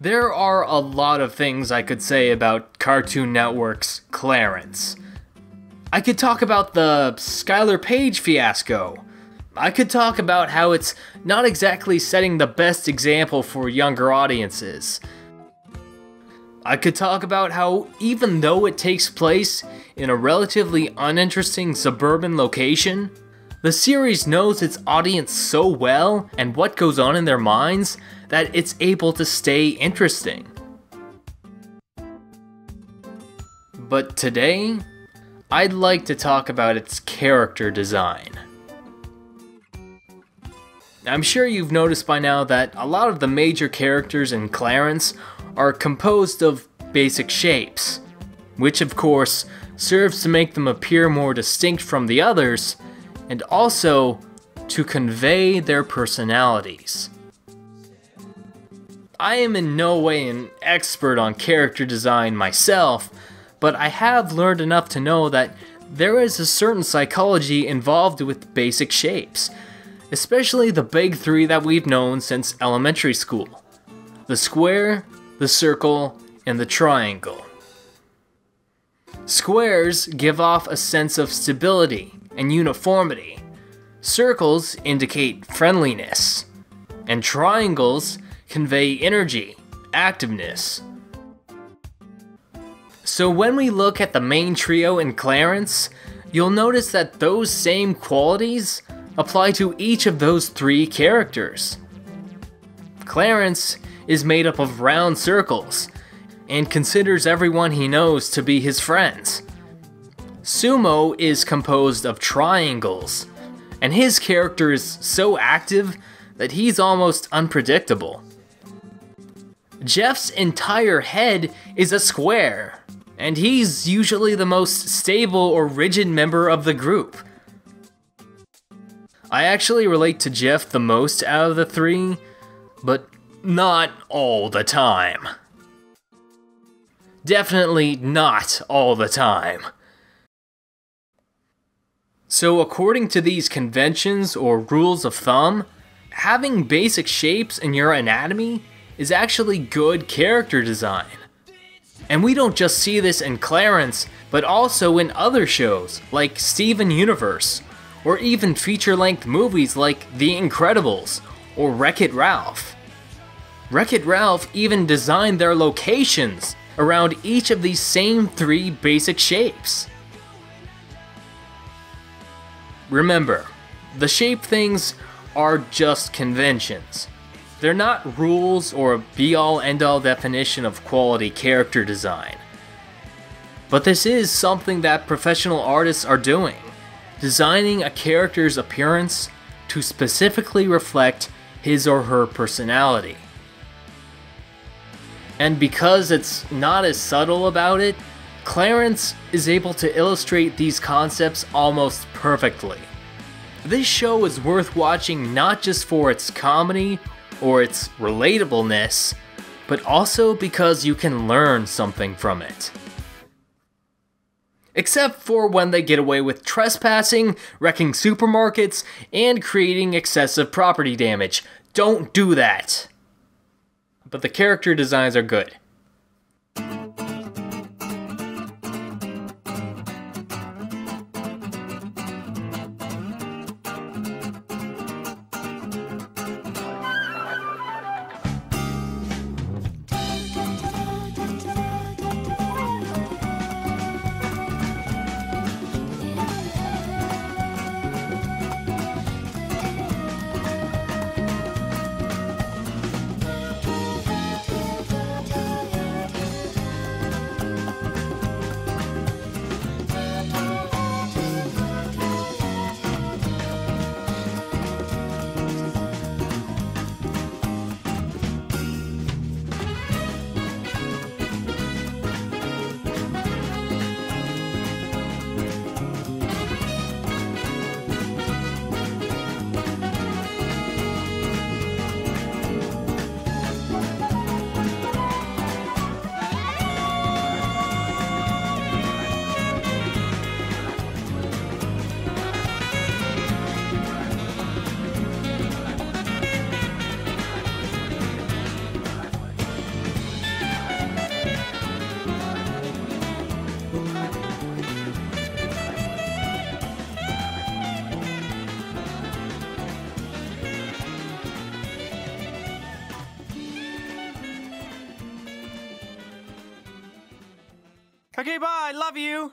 There are a lot of things I could say about Cartoon Network's Clarence. I could talk about the Skyler Page fiasco. I could talk about how it's not exactly setting the best example for younger audiences. I could talk about how, even though it takes place in a relatively uninteresting suburban location, the series knows its audience so well and what goes on in their minds that it's able to stay interesting. But today, I'd like to talk about its character design. I'm sure you've noticed by now that a lot of the major characters in Clarence are composed of basic shapes, which of course serves to make them appear more distinct from the others, and also to convey their personalities. I am in no way an expert on character design myself, but I have learned enough to know that there is a certain psychology involved with basic shapes, especially the big three that we've known since elementary school the square, the circle, and the triangle. Squares give off a sense of stability and uniformity. Circles indicate friendliness, and triangles convey energy, activeness. So when we look at the main trio in Clarence, you'll notice that those same qualities apply to each of those three characters. Clarence is made up of round circles and considers everyone he knows to be his friends. Sumo is composed of triangles, and his character is so active that he's almost unpredictable. Jeff's entire head is a square, and he's usually the most stable or rigid member of the group. I actually relate to Jeff the most out of the three, but not all the time. Definitely not all the time. So, according to these conventions or rules of thumb, having basic shapes in your anatomy is actually good character design. And we don't just see this in Clarence, but also in other shows like Steven Universe, or even feature length movies like The Incredibles or Wreck It Ralph. Wreck It Ralph even designed their locations around each of these same three basic shapes. Remember, the shape things are just conventions. They're not rules or a be all end all definition of quality character design. But this is something that professional artists are doing, designing a character's appearance to specifically reflect his or her personality. And because it's not as subtle about it, Clarence is able to illustrate these concepts almost perfectly. This show is worth watching not just for its comedy or its relatableness, but also because you can learn something from it. Except for when they get away with trespassing, wrecking supermarkets, and creating excessive property damage. Don't do that! but the character designs are good. Okay, bye. Love you.